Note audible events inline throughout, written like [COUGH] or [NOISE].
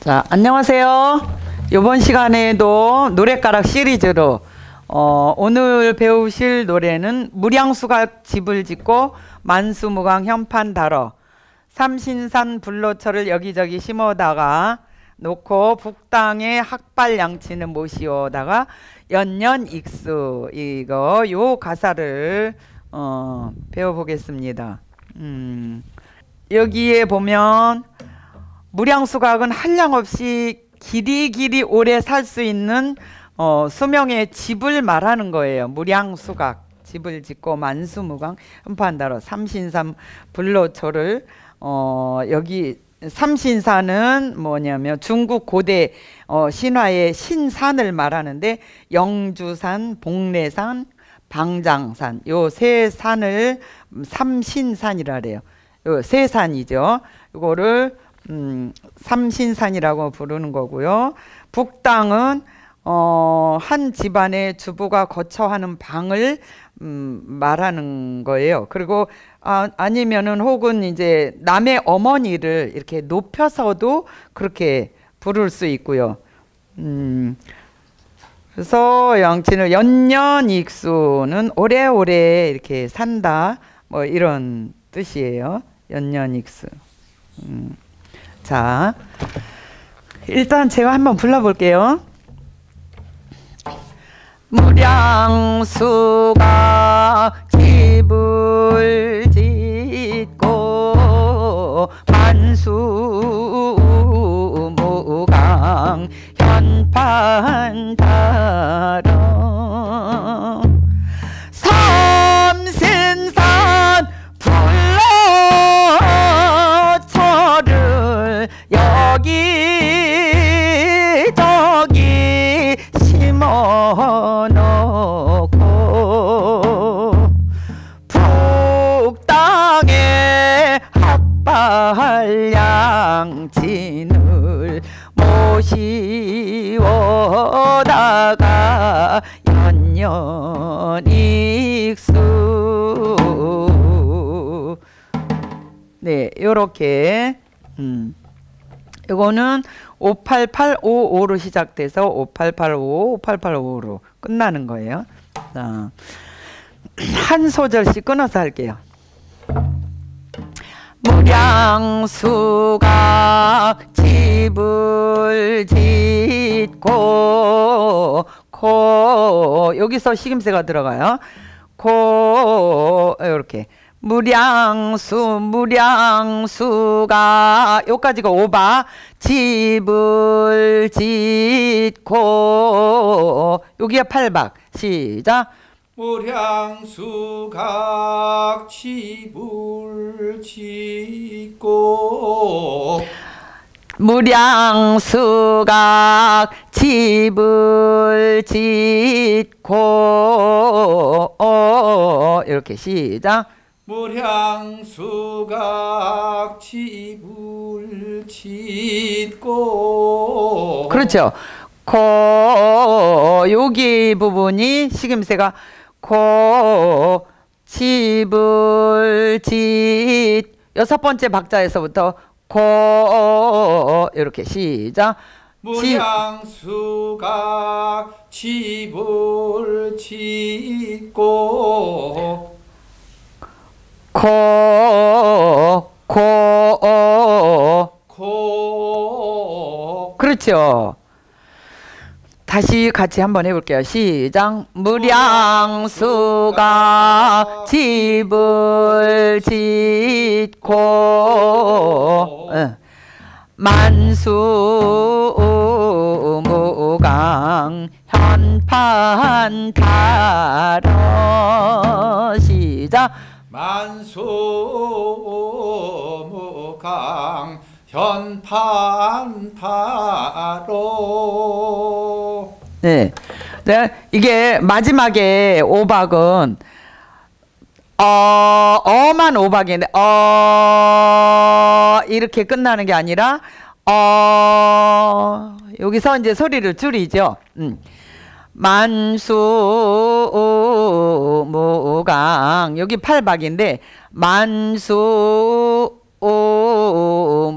자, 안녕하세요. 이번 시간에도 노래가락 시리즈로 어, 오늘 배우실 노래는 무량수가 집을 짓고 만수무강 현판 달어 삼신산 불로초를 여기저기 심어다가 놓고 북땅에 학발 양치는 못이오다가 연년 익수 이거 요 가사를 어, 배워보겠습니다. 음, 여기에 보면 무량수각은 한량 없이 길이 길이 오래 살 수 있는 어, 수명의 집을 말하는 거예요. 무량수각 집을 짓고 만수무강 한판다로 삼신삼 불로초를 어, 여기 삼신산은 뭐냐면 중국 고대 어, 신화의 신산을 말하는데 영주산, 복례산, 방장산 요 세 산을 삼신산이라 그래요. 요 세 산이죠. 이거를 음, 삼신산이라고 부르는 거고요. 북당은 어, 한 집안의 주부가 거처하는 방을 음, 말하는 거예요. 그리고 아, 아니면은 혹은 이제 남의 어머니를 이렇게 높여서도 그렇게 부를 수 있고요. 음, 그래서 양치는 연년 익수는 오래오래 이렇게 산다 뭐 이런 뜻이에요. 연년 익수. 음. 자, 일단 제가 한번 불러볼게요. 무량수가 집을 짓고 만수무강 현판 달 심어놓고 북땅에 핫발 양진을 모시오다가 연년 익수 네 요렇게 음. 이거는 58855로 시작돼서 5885, 5885로 끝나는 거예요. 자, [CLEARS THROAT] 한 소절씩 끊어서 할게요. 무량수가 집을 짓고 고 여기서 식임새가 들어가요. 고 이렇게 무량수 무량수가 요까지가 오바. 집을 짓고. 여기가 팔박. 시작. 무량수각 집을 짓고. 무량수가 집을 짓고. 어, 이렇게 시작 무량수각 집을 짓고 그렇죠. 코 여기 부분이 식임새가 코 집을 짓 여섯 번째 박자에서부터 코 이렇게 시작 지- 무량수각 집을 짓고 코, 코, 고 그렇죠. 다시 같이 한번 해볼게요. 시작. 무량수가 집을 짓고 응. 만수무강 현판 달어 시작. 만소무강 현판타로 네. 네, 이게 마지막에 오박은 어, 어만 오박인데 어 이렇게 끝나는 게 아니라 어 여기서 이제 소리를 줄이죠. 음. 만수무강 오모강. 여기 팔박인데 만수 오모강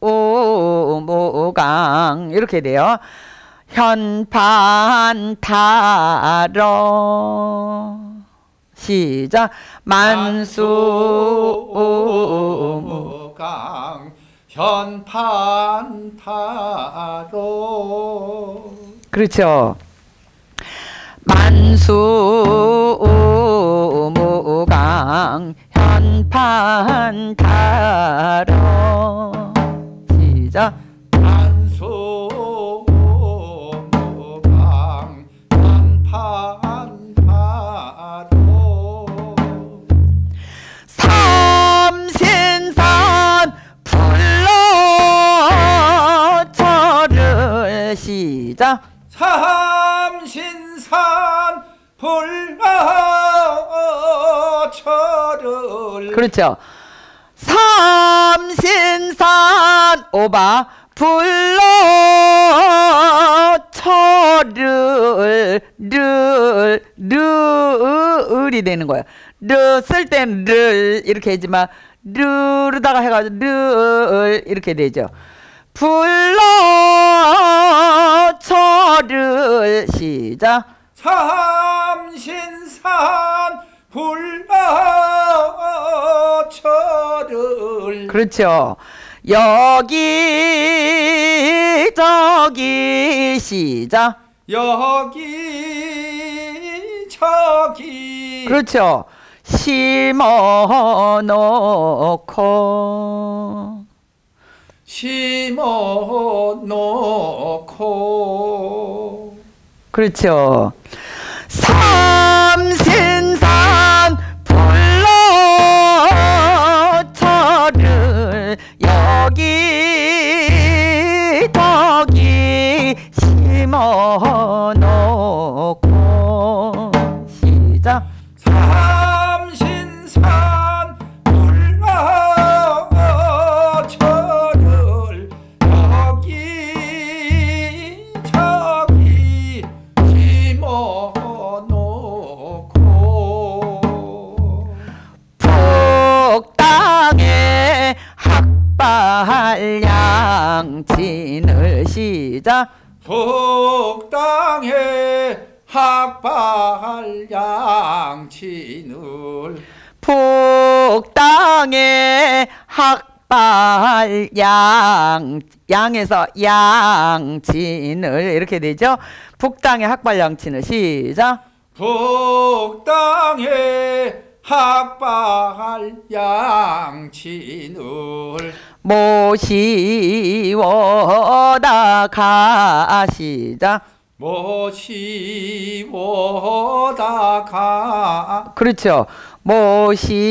오모강. 이렇게 돼요. 현판 타러. 시작. 만수 오모 강. 현판 타로 그렇죠. 만수 오모강 현판 타러 시작 안소강 현판 타로 삼신산 불러 저를 시작 삼신산 불러철을 그렇죠. 삼신산 오바 불러 철을 르 르을이 되는 거야. 르쓸 때는 를 이렇게 하지만 르르다가 해가지고 르을 이렇게 되죠. 불러 철을 시작. 삼신산 불러철을 그렇죠. 여기 저기 시작. 여기 저기 그렇죠. 심어 놓고 심어 놓고 그렇죠. 삼신산 시작. 북땅에 학발 양친을 북땅에 학발 양 양에서 양친을 이렇게 되죠. 북땅에 학발 양친을 시작. 북땅에 학발 양친을 모시워 다 가시자. 모시워다가 그렇죠. 모시워다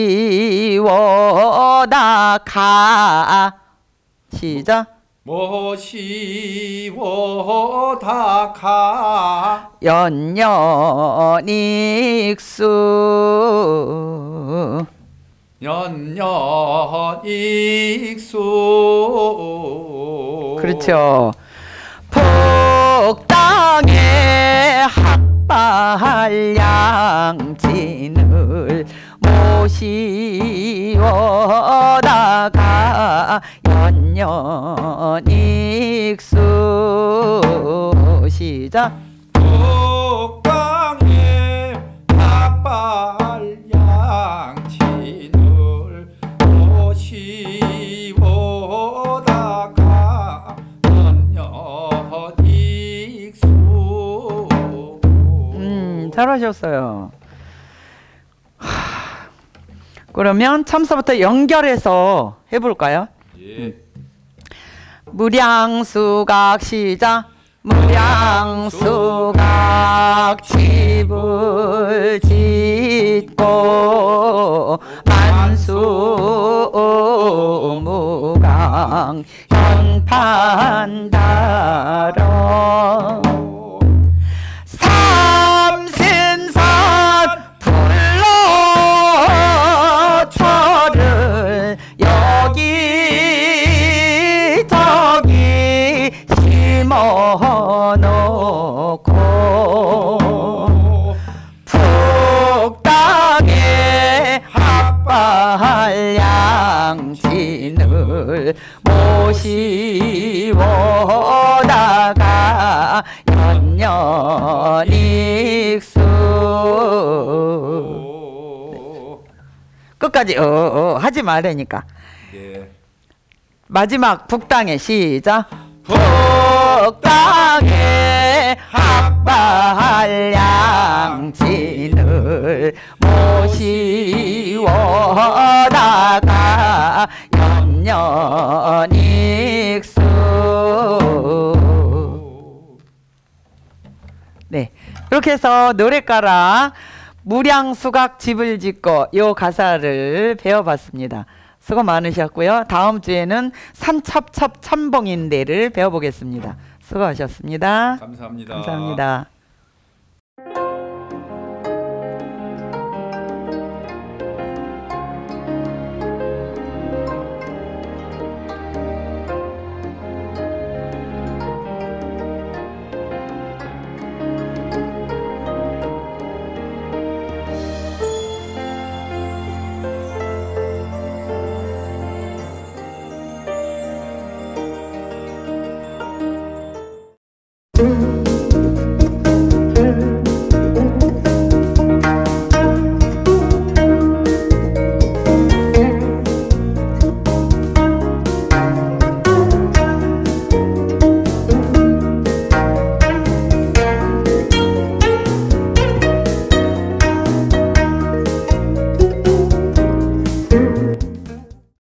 가 시작. 모시워다가 연년익수 연년익수 그렇죠. 북땅에 학발 양친을 모시워다가 연년 익수 시작. 잘하셨어요. 하, 그러면 참서부터 연결해서 해볼까요? 예. 무량수각 시작. 무량수각 집을 짓고 만수 무강 현판다러 모시오다가 연년익수 오. 끝까지 어, 어 하지 말라니까 네. 마지막 북당의 시작 북당의 학발 양진을 모시오다가 영년익수 네 이렇게 해서 노래가라 무량수각 집을 짓고 요 가사를 배워봤습니다. 수고 많으셨고요. 다음 주에는 산첩첩 천봉인대를 배워보겠습니다. 수고하셨습니다. 감사합니다. 감사합니다.